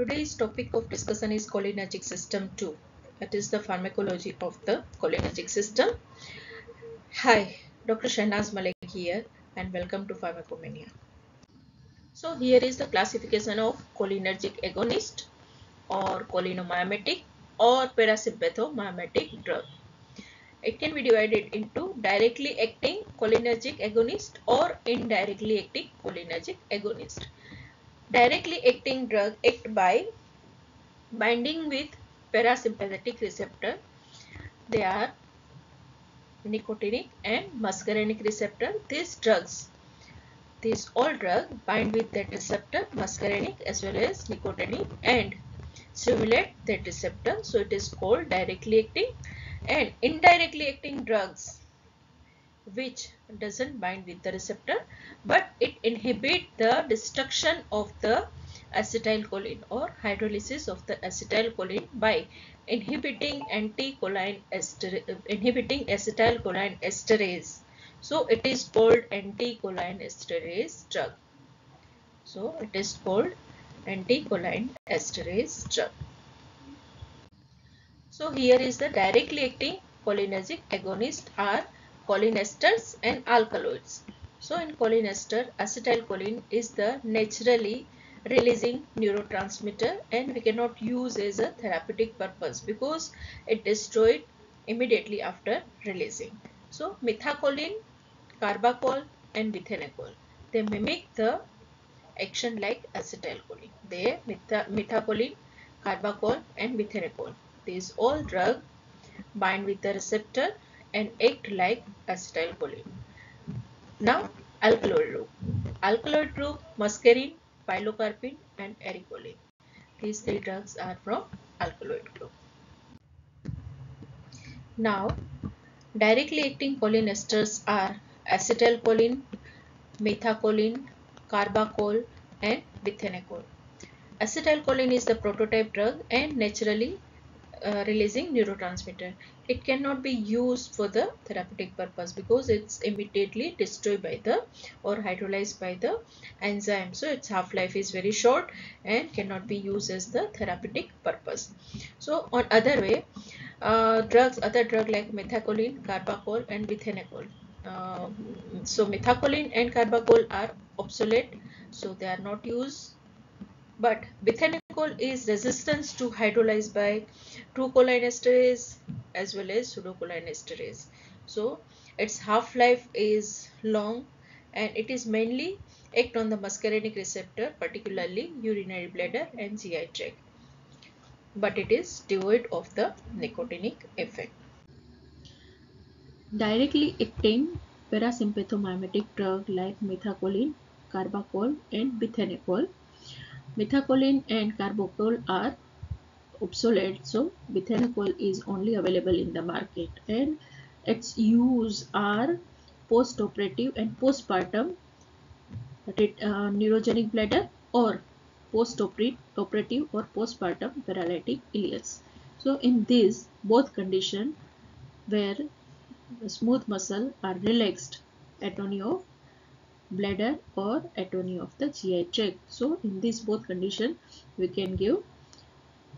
Today's topic of discussion is cholinergic system 2. That is the pharmacology of the cholinergic system. Hi, Dr. Shahnaz Malik here and welcome to Pharmacomania. So here is the classification of cholinergic agonist or cholinomimetic or parasympathomimetic drug. It can be divided into directly acting cholinergic agonist or indirectly acting cholinergic agonist. Directly acting drug act by binding with parasympathetic receptor. They are nicotinic and muscarinic receptor. These drugs, these all drugs bind with that receptor muscarinic as well as nicotinic and stimulate that receptor. So it is called directly acting and indirectly acting drugs which doesn't bind with the receptor but it inhibit the destruction of the acetylcholine or hydrolysis of the acetylcholine by inhibiting anticholine inhibiting acetylcholine esterase. So it is called anticholine esterase drug. So it is called anticholine esterase drug. So here is the directly acting cholinergic agonist are cholinesters and alkaloids. So in cholinester, acetylcholine is the naturally releasing neurotransmitter and we cannot use as a therapeutic purpose because it destroyed immediately after releasing. So methacholine, carbacol and methanacol. They mimic the action like acetylcholine. They metha methacholine, carbacol and methanacol. These all drugs bind with the receptor and act like acetylcholine. Now alkaloid group. Alkaloid group muscarine, pilocarpine and ericoline. These three drugs are from alkaloid group. Now directly acting cholinesters are acetylcholine, methacholine, carbacol and methanacol. Acetylcholine is the prototype drug and naturally uh, releasing neurotransmitter. It cannot be used for the therapeutic purpose because it's immediately destroyed by the or hydrolyzed by the enzyme. So its half-life is very short and cannot be used as the therapeutic purpose. So on other way, uh, drugs, other drug like methacholine, carbachol and methanacol. Uh, so methacholine and carbachol are obsolete so they are not used but methanacol is resistant to hydrolyze by 2-cholinesterase as well as pseudocholinesterase. So its half-life is long and it is mainly act on the muscarinic receptor particularly urinary bladder and GI tract but it is devoid of the nicotinic effect. Directly acting parasympathomimetic drug like methacholine, carbachol and methanacol methacholine and carbachol are obsolete so methanacol is only available in the market. And its use are post-operative and postpartum uh, neurogenic bladder or post-operative or postpartum paralytic ileus. So in these both condition where smooth muscle are relaxed atony of bladder or atony of the GI tract. So in this both condition we can give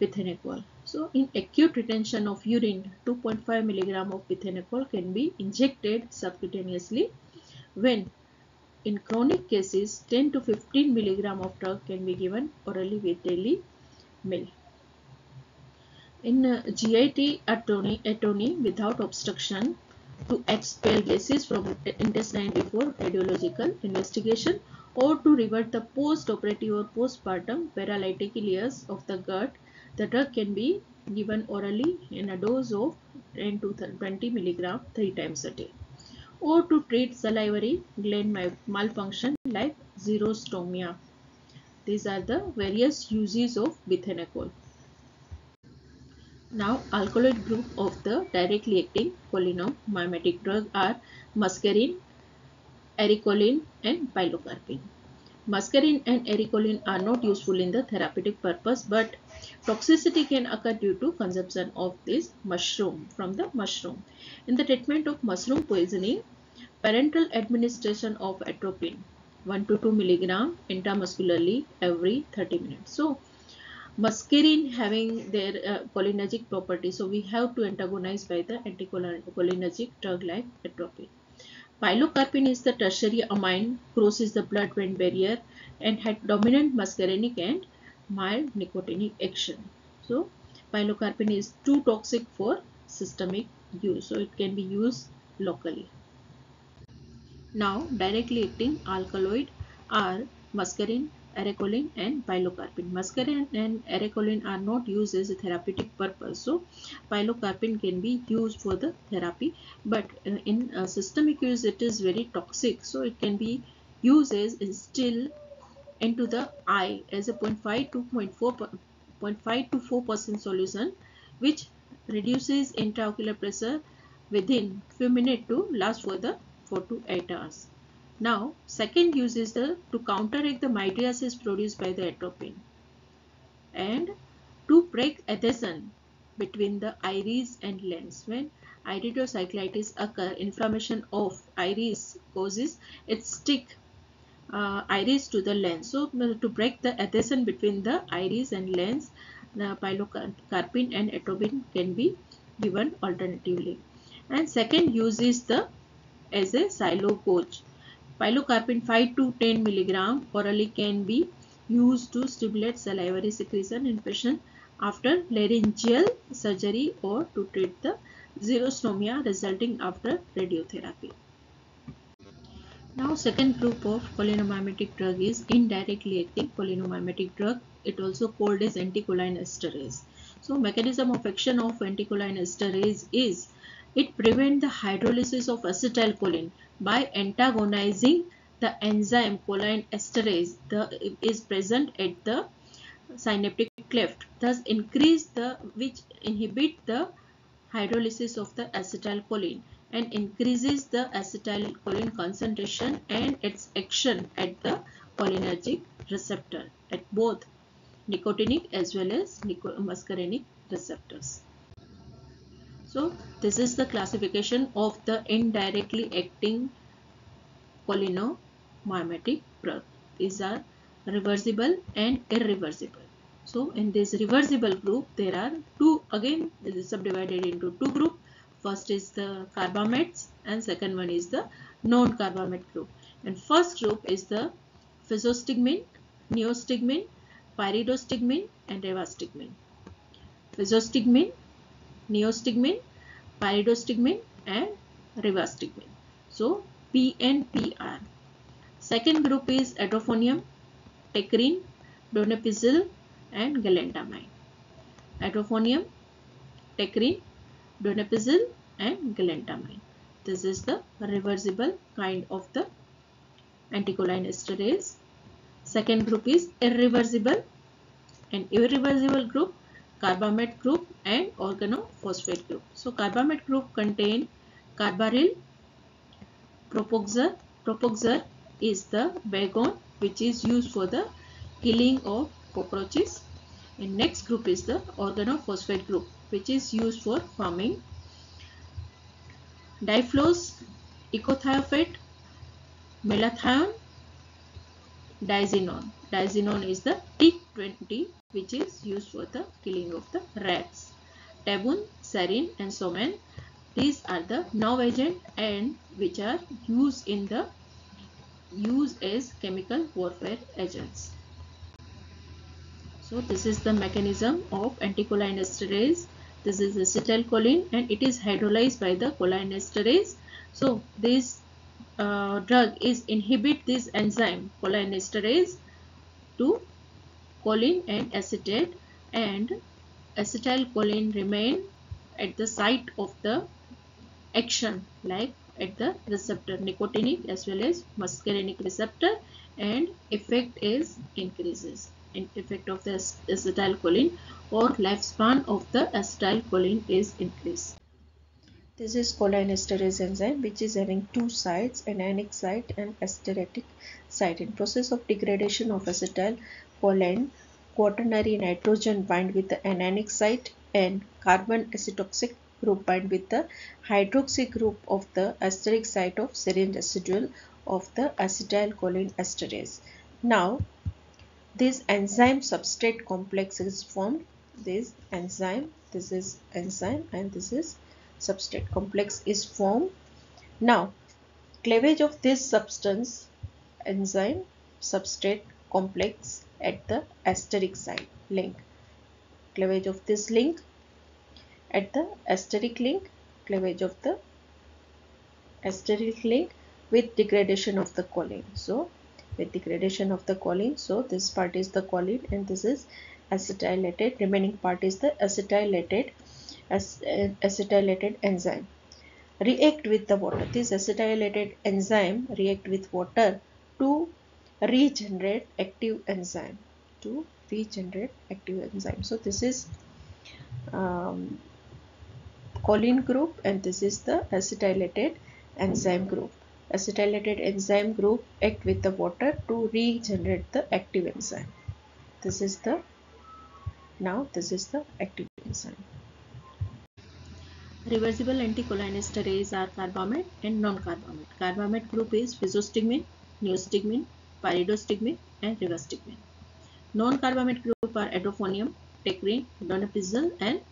methanacol. So in acute retention of urine 2.5 milligram of methanacol can be injected subcutaneously when in chronic cases 10 to 15 milligram of drug can be given orally with daily meal. In uh, GIT atony, atony without obstruction to expel gases from intestine before radiological investigation or to revert the post-operative or postpartum paralytic ileus of the gut. The drug can be given orally in a dose of 10 to 20 milligram three times a day or to treat salivary gland malfunction like xerostomia. These are the various uses of methanacol. Now, alkaloid group of the directly acting cholinomimetic drug are muscarine, ericoline and pilocarpine. Muscarine and ericoline are not useful in the therapeutic purpose but toxicity can occur due to consumption of this mushroom from the mushroom. In the treatment of mushroom poisoning, parenteral administration of atropine 1 to 2 milligram intramuscularly every 30 minutes. So, muscarine having their uh, cholinergic property. So we have to antagonize by the anticholinergic drug like atropine. Pilocarpine is the tertiary amine, crosses the blood-brain barrier and had dominant muscarinic and mild nicotinic action. So pilocarpine is too toxic for systemic use. So it can be used locally. Now directly acting alkaloid are muscarine, erelcholine and pilocarpine. Muscarine and erelcholine are not used as a therapeutic purpose. So pilocarpine can be used for the therapy but uh, in uh, systemic use it is very toxic. So it can be used as instill into the eye as a 0.5 to 0.4 0.5 to 4 percent solution which reduces intraocular pressure within few minutes to last for the 4 to 8 hours. Now, second use is the to counteract the mydriasis produced by the atropine and to break adhesion between the iris and lens. When iridocyclitis occur, inflammation of iris causes it stick uh, iris to the lens. So, to break the adhesion between the iris and lens, the pilocarpine and atropine can be given alternatively. And second use is the as a xylocoach. Pilocarpine 5 to 10 milligram orally can be used to stimulate salivary secretion in patient after laryngeal surgery or to treat the xerostomia resulting after radiotherapy. Now second group of cholinergic drug is indirectly acting cholinergic drug. It also called as anticholinesterase. So mechanism of action of anticholinesterase is it prevents the hydrolysis of acetylcholine by antagonizing the enzyme choline esterase the, is present at the synaptic cleft. Thus increase the which inhibit the hydrolysis of the acetylcholine and increases the acetylcholine concentration and its action at the cholinergic receptor at both nicotinic as well as muscarinic receptors. So this is the classification of the indirectly acting cholinergic drug. These are reversible and irreversible. So in this reversible group there are two again this is subdivided into two group. First is the carbamates and second one is the non-carbamate group. And first group is the physostigmine, neostigmine, pyridostigmine and rivastigmine. Physostigmine neostigmine, pyridostigmine and rivastigmine. So P and PR. Second group is atroponium, tecrine, donepezil and galantamine. Atroponium, tecrine, donepezil and galantamine. This is the reversible kind of the anticholinesterase. Second group is irreversible and irreversible group carbamate group and organophosphate group. So carbamate group contain carbaryl, propoxur. Propoxur is the baygon which is used for the killing of cockroaches. And next group is the organophosphate group which is used for farming. Diflos, ecothiophat, malathion, diazinon. Diazinon is the T20 which is used for the killing of the rats. Tabun, sarin and soman these are the nerve agent and which are used in the use as chemical warfare agents. So this is the mechanism of anticholinesterase. This is acetylcholine and it is hydrolyzed by the cholinesterase. So this uh, drug is inhibit this enzyme cholinesterase to choline and acetate and acetylcholine remain at the site of the action like at the receptor nicotinic as well as muscarinic receptor and effect is increases in effect of the acetylcholine or lifespan of the acetylcholine is increased. This is cholinesterase enzyme which is having two sites, anionic site and asteretic site. In process of degradation of acetyl acetylcholine, quaternary nitrogen bind with the anionic site and carbon acetoxic group bind with the hydroxy group of the esteric site of serine residual of the acetylcholine esterase. Now, this enzyme substrate complex is formed this enzyme this is enzyme and this is substrate complex is formed. Now cleavage of this substance enzyme substrate complex at the asterisk site link. Cleavage of this link at the asterisk link. Cleavage of the asterisk link with degradation of the choline. So with degradation of the choline so this part is the choline and this is acetylated. Remaining part is the acetylated acetylated enzyme react with the water this acetylated enzyme react with water to regenerate active enzyme to regenerate active enzyme so this is um, choline group and this is the acetylated enzyme group acetylated enzyme group act with the water to regenerate the active enzyme. This is the now this is the active enzyme. Reversible anticholinesterase are carbamate and non-carbamate. Carbamate group is physostigmine, neostigmine, pyridostigmine and rivastigmine. Non-carbamate group are adophonium, tecrine, donepezil and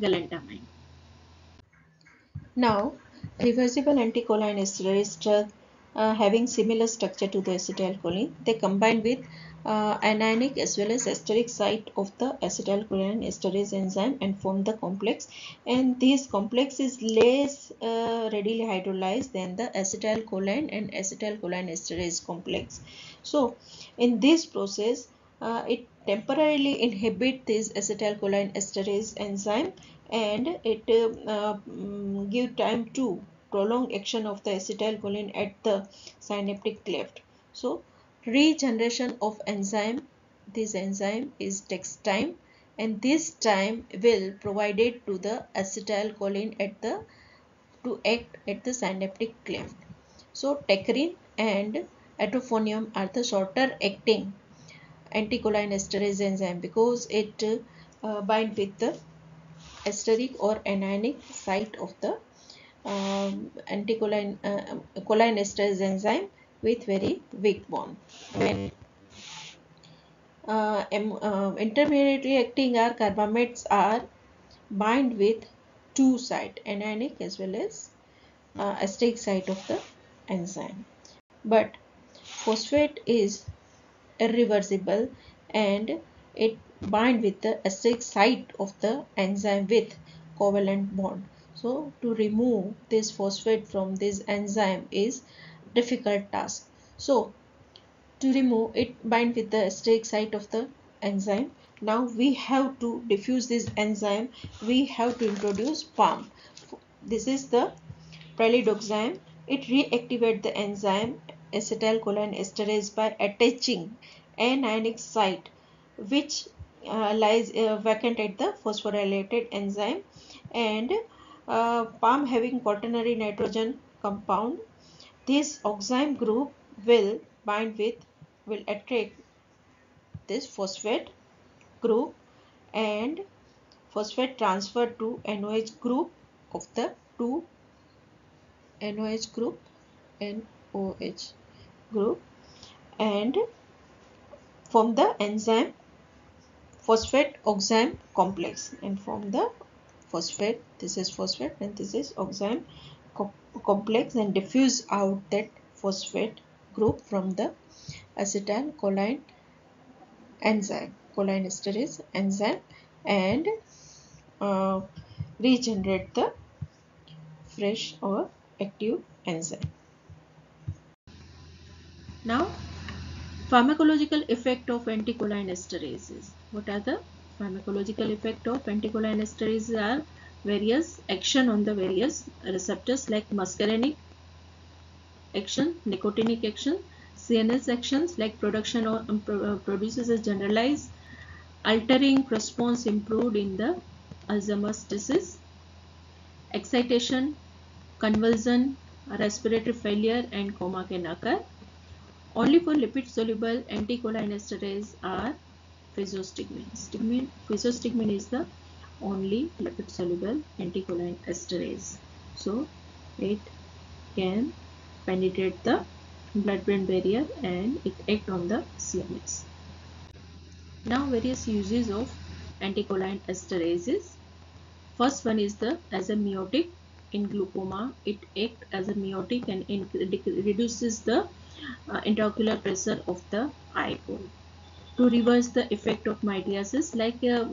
galantamine. Now reversible anticholinesterase drug uh, having similar structure to the acetylcholine. They combine with uh, anionic as well as esteric site of the acetylcholine esterase enzyme and form the complex and this complex is less uh, readily hydrolyzed than the acetylcholine and acetylcholine esterase complex. So in this process uh, it temporarily inhibit this acetylcholine esterase enzyme and it uh, um, give time to prolong action of the acetylcholine at the synaptic cleft. So regeneration of enzyme, this enzyme is takes time and this time will provided to the acetylcholine at the to act at the synaptic cleft. So tecrine and adophonium are the shorter acting anticholinesterase enzyme because it uh, bind with the esteric or anionic site of the um, anticholine uh, cholinesterase enzyme with very weak bond. When uh, uh, intermediately acting are carbamates are bind with two site anionic as well as uh, site of the enzyme. But phosphate is irreversible and it bind with the esteric site of the enzyme with covalent bond. So to remove this phosphate from this enzyme is difficult task. So to remove it bind with the esteric site of the enzyme. Now we have to diffuse this enzyme. We have to introduce PAM. This is the pralidoxime. It reactivates the enzyme acetylcholine esterase by attaching anionic site which uh, lies uh, vacant at the phosphorylated enzyme and uh, PAM having quaternary nitrogen compound this oxime group will bind with will attract this phosphate group and phosphate transfer to NOH group of the two NOH group NOH group and form the enzyme phosphate oxime complex. And form the phosphate this is phosphate and this is oxime co complex and diffuse out that phosphate group from the acetylcholine enzyme cholinesterase enzyme and uh, regenerate the fresh or active enzyme. Now pharmacological effect of anticholinesterases what are the pharmacological effect of anticholinesterase? Are various action on the various receptors like muscarinic action, nicotinic action, CNS actions like production or um, uh, produces a generalized altering response improved in the Alzheimer's disease, excitation, convulsion, respiratory failure and coma can occur. Only for lipid soluble anticholinesterase are physostigmine. Stigmine, physostigmine is the only lipid soluble anticholine esterase. So it can penetrate the blood-brain barrier and it act on the CNS. Now various uses of anticholine esterases. First one is the as a miotic in glaucoma. It acts as a miotic and reduces the uh, intraocular pressure of the eye ball. To reverse the effect of mydriasis like uh,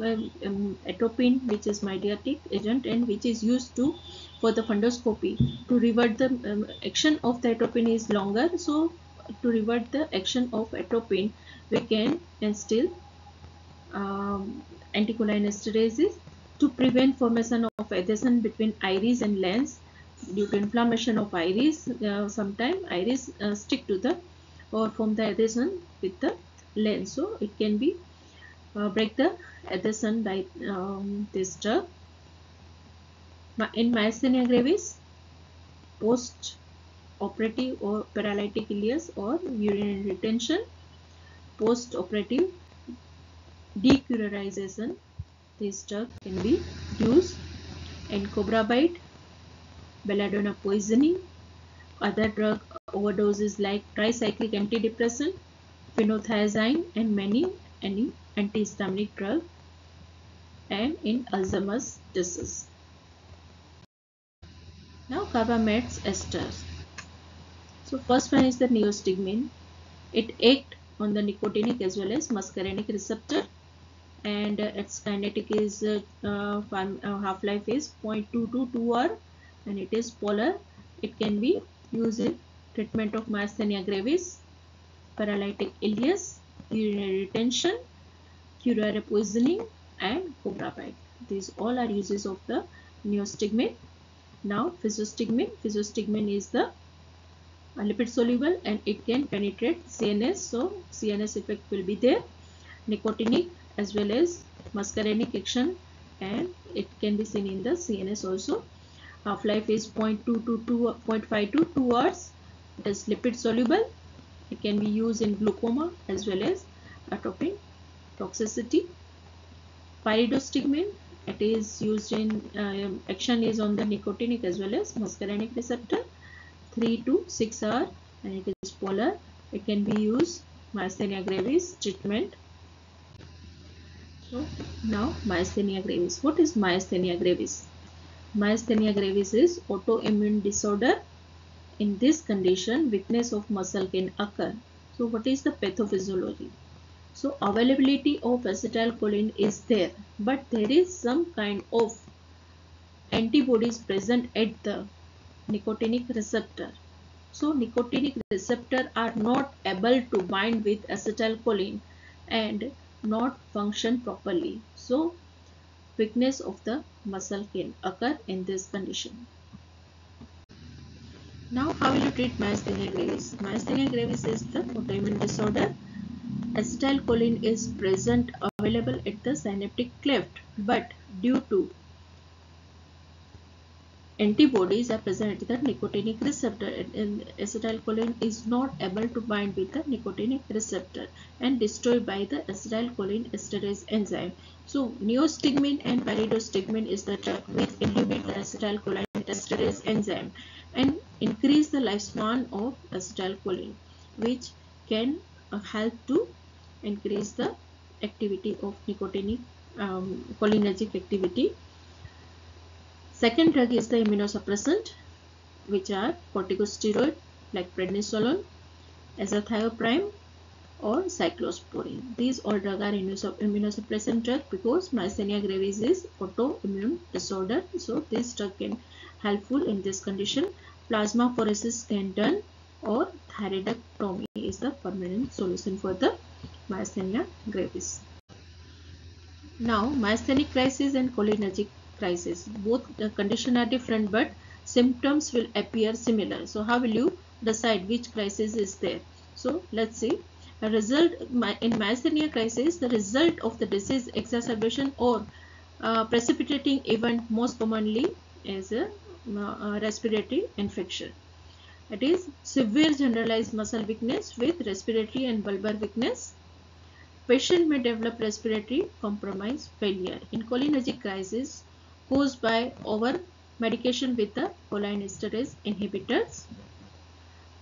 um, atropine which is mydriatic agent and which is used to for the fundoscopy. To revert the um, action of the atropine is longer so to revert the action of atropine we can instill um, anticholinesterases to prevent formation of adhesion between iris and lens due to inflammation of iris uh, sometimes iris uh, stick to the or form the adhesion with the lens so it can be uh, break the adhesion by um, this drug. In myasthenia gravis post operative or paralytic ileus or urinary retention post operative decurarization this drug can be used. In cobra bite belladonna poisoning other drug overdoses like tricyclic antidepressant phenothiazine and many any antihistaminic drug and in Alzheimer's disease. Now carbamates esters. So first one is the neostigmine. It acts on the nicotinic as well as muscarinic receptor and uh, its kinetic is uh, uh, uh half-life is 0.2 to 2 hour and it is polar. It can be used in treatment of myasthenia gravis, paralytic ileus, urinary retention, curare poisoning and cobra bite. These all are uses of the neostigmine. Now physostigmine. Physostigmine is the lipid soluble and it can penetrate CNS. So CNS effect will be there. Nicotinic as well as muscarinic action and it can be seen in the CNS also. Half-life is 0.2 to 2.5 to 2 hours. It is lipid soluble. It can be used in glaucoma as well as atropine toxicity. Pyridostigmine it is used in uh, action is on the nicotinic as well as muscarinic receptor 3 to 6 hour and it is polar it can be used myasthenia gravis treatment so now myasthenia gravis. What is myasthenia gravis? Myasthenia gravis is autoimmune disorder. In this condition, weakness of muscle can occur. So what is the pathophysiology? So availability of acetylcholine is there, but there is some kind of antibodies present at the nicotinic receptor. So nicotinic receptor are not able to bind with acetylcholine and not function properly. So weakness of the muscle can occur in this condition. Now how will you treat myasthenia gravis? Myasthenia gravis is the autoimmune disorder. Acetylcholine is present available at the synaptic cleft but due to antibodies are present at the nicotinic receptor and acetylcholine is not able to bind with the nicotinic receptor and destroyed by the acetylcholine esterase enzyme. So neostigmine and pyridostigmine is the drug which inhibit the acetylcholine esterase enzyme and increase the lifespan of acetylcholine which can uh, help to increase the activity of nicotinic um, cholinergic activity Second drug is the immunosuppressant which are corticosteroid like prednisolone, azathioprine or cyclosporine. These all drugs are immunosuppressant drug because myasthenia gravis is autoimmune disorder. So this drug can helpful in this condition. Plasmapheresis can done or thyroidectomy is the permanent solution for the myasthenia gravis. Now myasthenic crisis and cholinergic crisis. Both the condition are different but symptoms will appear similar. So how will you decide which crisis is there? So let's see. A result in myasthenia crisis, the result of the disease exacerbation or uh, precipitating event most commonly is a Uh, respiratory infection. It is severe generalized muscle weakness with respiratory and bulbar weakness. Patient may develop respiratory compromise failure. In cholinergic crisis, caused by over medication with the cholinesterase inhibitors,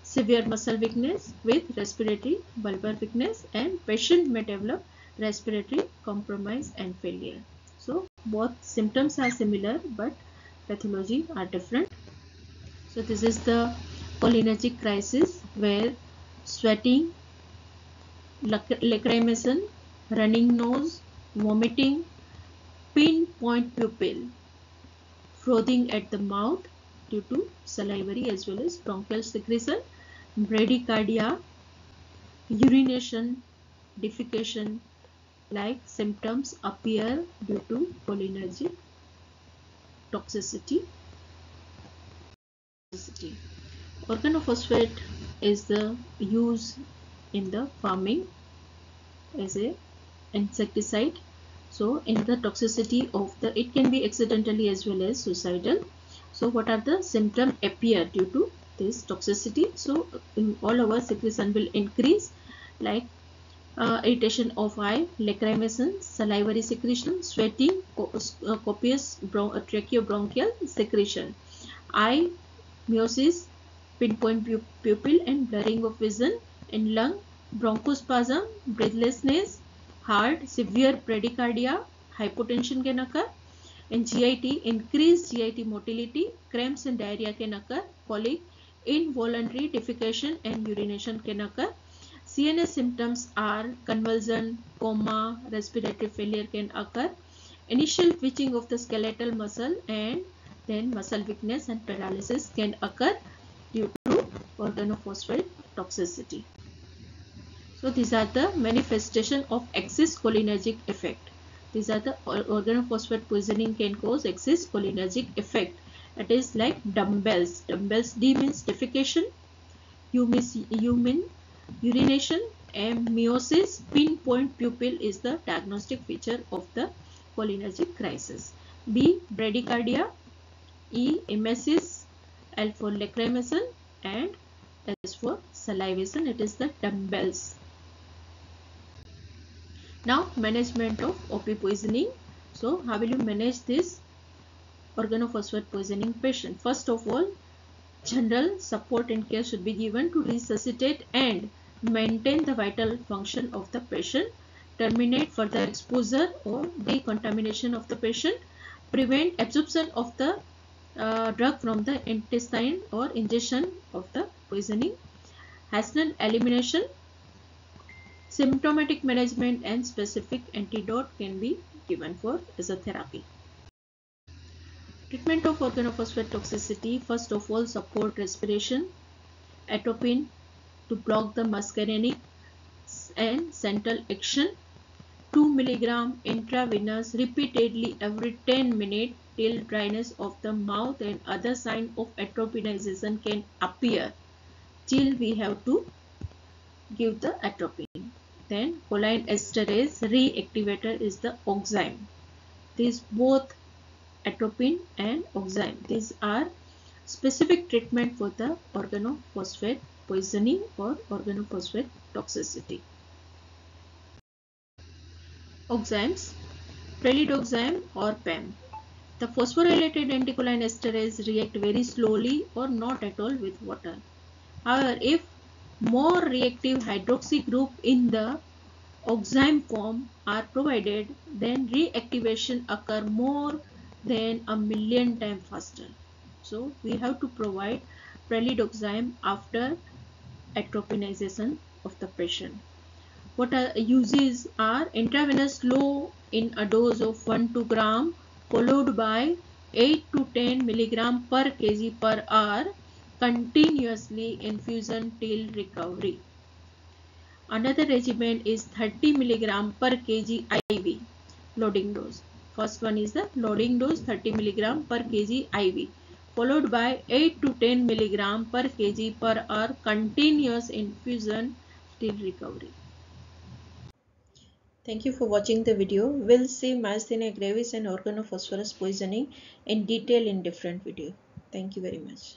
severe muscle weakness with respiratory bulbar weakness and patient may develop respiratory compromise and failure. So both symptoms are similar but pathology are different. So this is the cholinergic crisis where sweating, lacrimation, running nose, vomiting, pinpoint pupil, frothing at the mouth due to salivary as well as bronchial secretion, bradycardia, urination, defecation like symptoms appear due to cholinergic toxicity. Organophosphate is the use in the farming as a insecticide. So in the toxicity of the, it can be accidentally as well as suicidal. So what are the symptoms appear due to this toxicity? So in all our secretion will increase like uh, irritation of eye, lacrimation, salivary secretion, sweating, co uh, copious bron uh, tracheobronchial secretion, eye, meiosis, pinpoint pupil and blurring of vision, in lung, bronchospasm, breathlessness, heart, severe bradycardia, hypotension can occur, in GIT, increased GIT motility, cramps and diarrhea can occur, colic, involuntary defecation and urination can occur, CNS symptoms are convulsion, coma, respiratory failure can occur, initial twitching of the skeletal muscle and then muscle weakness and paralysis can occur due to organophosphate toxicity. So these are the manifestation of excess cholinergic effect. These are the organophosphate poisoning can cause excess cholinergic effect. It is like dumbbells. Dumbbells D means defecation. U means, U mean Urination and meiosis pinpoint pupil is the diagnostic feature of the cholinergic crisis. B. Bradycardia. E. Emesis. L for lacrimation and S for salivation. It is the dumbbells. Now management of OP poisoning. So how will you manage this organophosphate poisoning patient? First of all, general support and care should be given to resuscitate and maintain the vital function of the patient, terminate further exposure or decontamination of the patient, prevent absorption of the uh, drug from the intestine or ingestion of the poisoning, hasten elimination, symptomatic management and specific antidote can be given for as a therapy. Treatment of organophosphate toxicity, first of all support respiration, atropine to block the muscarinic and central action 2 milligram intravenous repeatedly every 10 minutes till dryness of the mouth and other sign of atropinization can appear till we have to give the atropine. Then choline esterase reactivator is the oxime. These both atropine and oxime. These are specific treatment for the organophosphate poisoning or organophosphate toxicity. Oximes, prelidoxime or PAM. The phosphorylated anticholine esterase react very slowly or not at all with water. However, if more reactive hydroxy group in the oxime form are provided, then reactivation occur more than a million times faster. So we have to provide prelidoxime after atropinization of the patient. What are uses are intravenous low in a dose of 1 2 gram followed by 8 to 10 milligram per kg per hour continuously infusion till recovery. Another regimen is 30 milligram per kg IV loading dose. First one is the loading dose 30 mg per kg IV followed by 8 to 10 mg per kg per hour continuous infusion till recovery. Thank you for watching the video. We'll see myasthenia gravis and organophosphorus poisoning in detail in different video. Thank you very much.